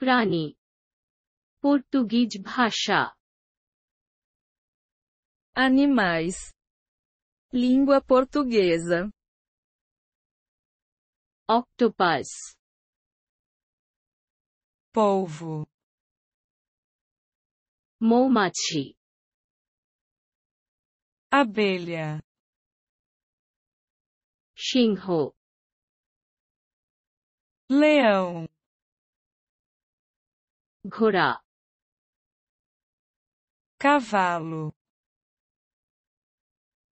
প্রাণী পর্তুগিজ ভাষা Animais. Língua portuguesa. octopus polvo মৌমাছি abelha সিংহ leão Ghora. Cavalo.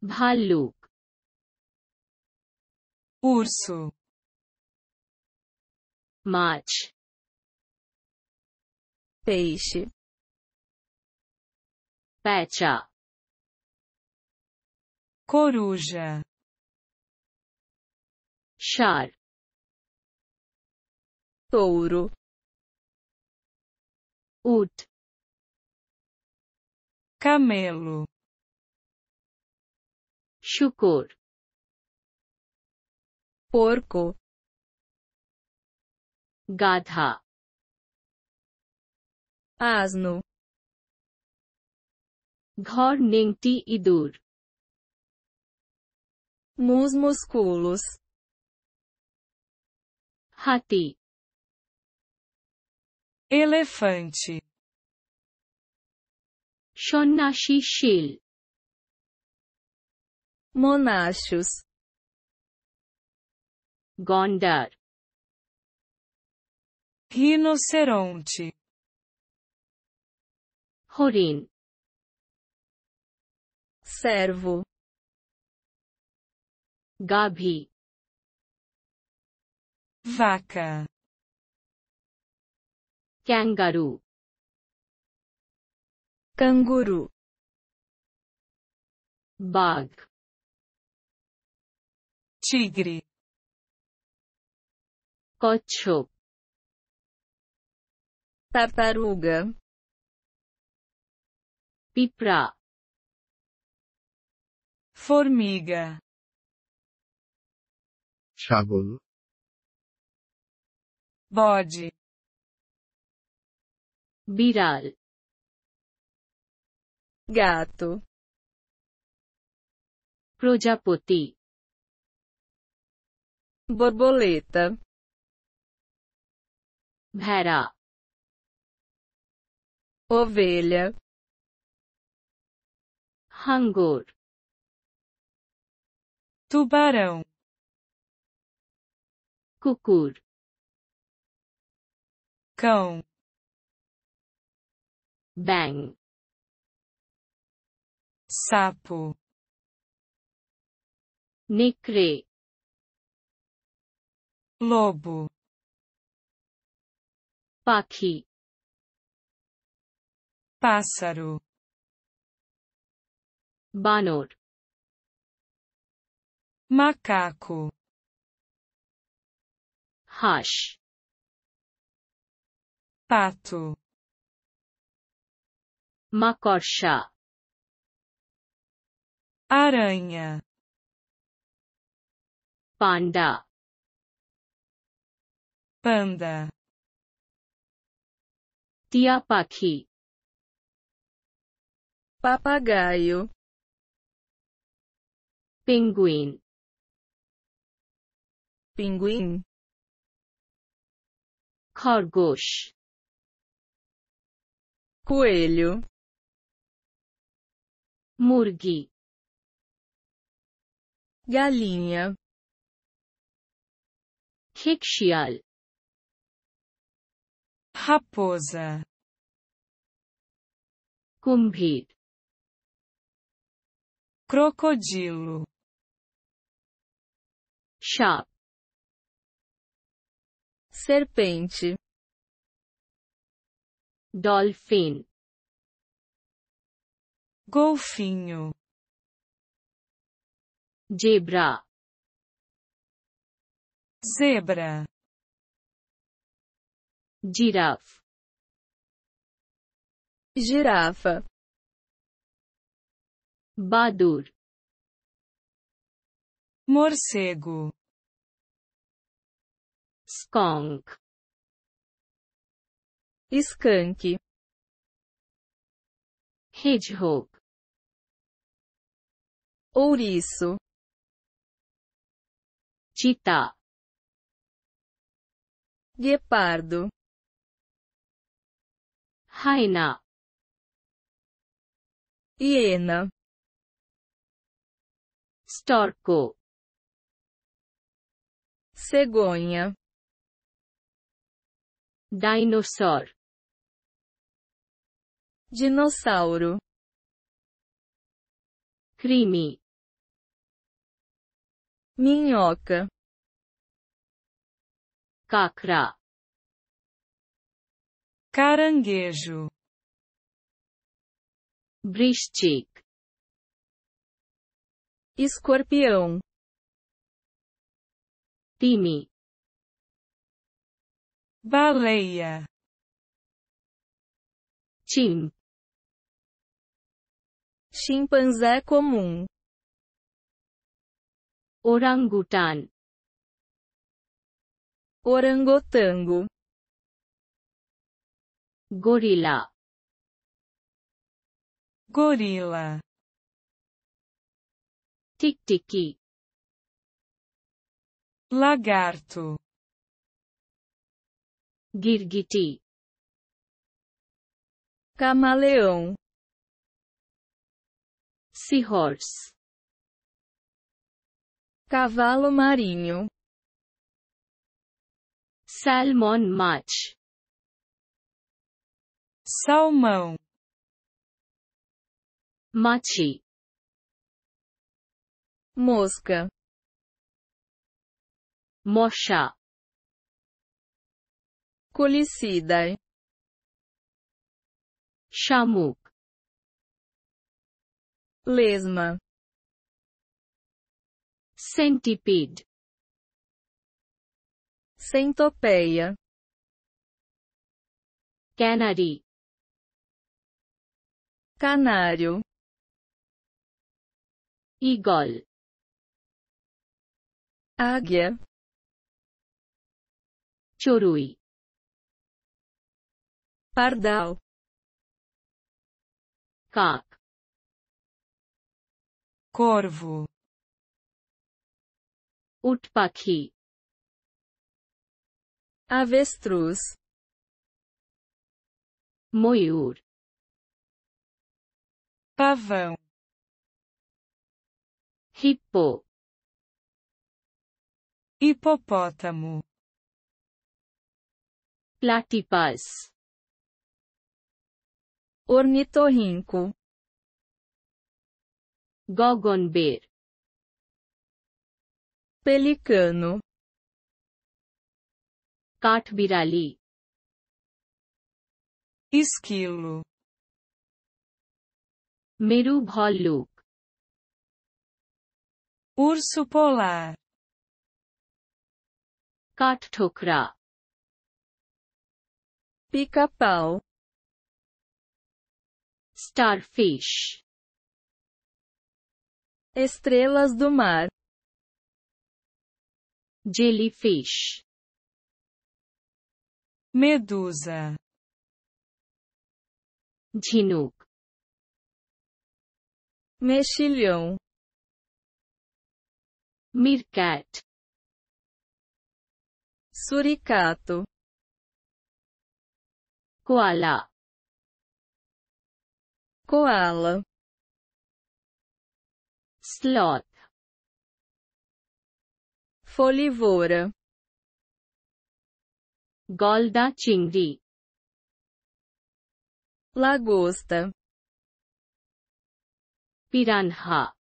Bhaluk. Urso. Mach. Peixe. Pecha. Coruja. Char. Touro. Ut. Camelo. Chucor. Porco. Gadha. Asno. Ghor ningti idur. Mus musculos. Hati elefante সন্ন্যাসী শিল Monachos. গন্ডার rinoceronte হরিণ Servo. গাভী vaca Canguru. Canguru. bag, Tigre. Cocho. Tartaruga. Pipra. Formiga. Chagol. Bode. Biral. Gato. Projapoti. Borboleta. Bhera. Ovelha. Hangor. Tubarão. Cucur. Cão. Bang. Sapo. Necre. Lobo. Paqui. Pássaro. Banor. Macaco. Hash. Pato. Macorcha. Aranha. Panda. Panda. Tia Papagaio. Pinguim. Pinguim. Corgosh. Coelho. Murgui. Galinha. Keksial. Raposa. kumbi, Crocodilo. Chá. Serpente. Dolphin golfinho, zebra, zebra, girafa, girafa, badur, morcego, skunk, skunk, hedgehog, ouriço, cheetah, guepardo, hyena, hiena, storko, cegonha, dinosaur, dinossauro, crime, minhoca, kakra, caranguejo, bristic, escorpião, timi, baleia, chimp, chimpanzé comum, orangutan, orangotango, gorilla, gorila, tiktiki, lagarto, girgiti, camaleão, seahorse, cavalo marinho, salmon mach, salmão, machi, mosca, mosha, colicidae, shamuk, lesma, centipede, centopeia, canary, canário, eagle, águia, chorui, pardal, cock, corvo, utpakhi, avestruz, moyur, pavão, hippo, hipopótamo, platypus, ornitorrinco, gorgonbear, Pelicano. Catbirali. Esquilo. Meru Merubholuk. Urso polar. Cattocra. Pica-pau. Starfish. Estrelas do mar. Jellyfish. Medusa. Chinook. Mexilhão. mircat, Suricato. Koala. Koala. Sloth. Folivora. Golda Chingri. Lagosta. Piranha.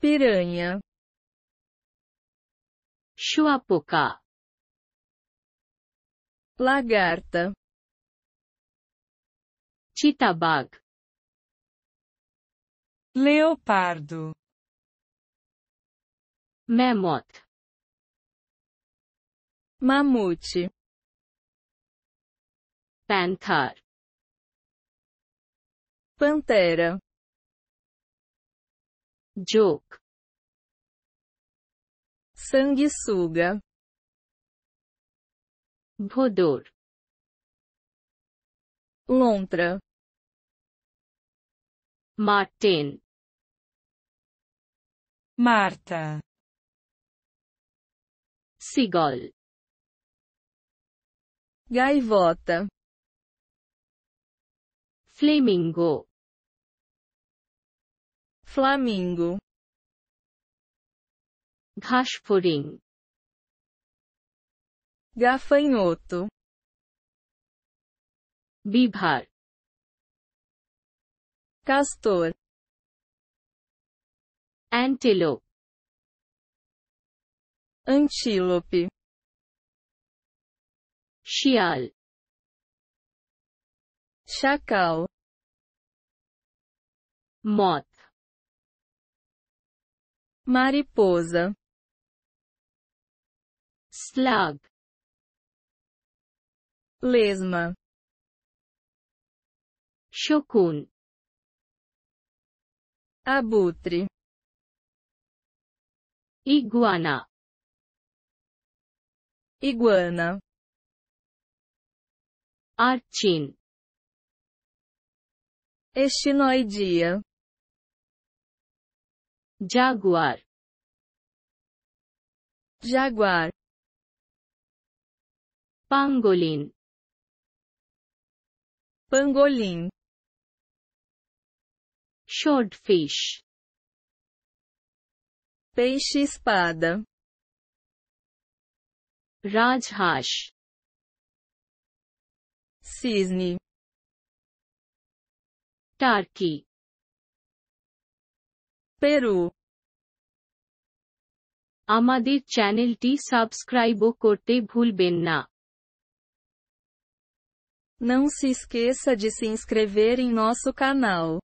Piranha. Chuapuca. Lagarta. Chitabag. Leopardo. Mammoth. Mamute. Panther. Pantera. Joke. Sanguessuga. Voador. Lontra. Martin. Marta. Seagull. Gaivota. Flamingo. Flamingo. Gaspurim. Gafanhoto. Bibhar. Castor. Antelope antílope, chial, chacal, moth, mariposa, slug, lesma, chocun, abutre, iguana iguana, archin estinoidia, jaguar. Jaguar, pangolin. Pangolim, swordfish peixe-espada, রাজহাঁস cisne, turkey peru. আমাদের চ্যানেলটি সাবস্ক্রাইবও করতে ভুলবেন না Não se esqueça de se inscrever em nosso canal.